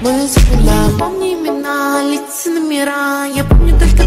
Мы загуляем Помни имена, лица номера Я помню только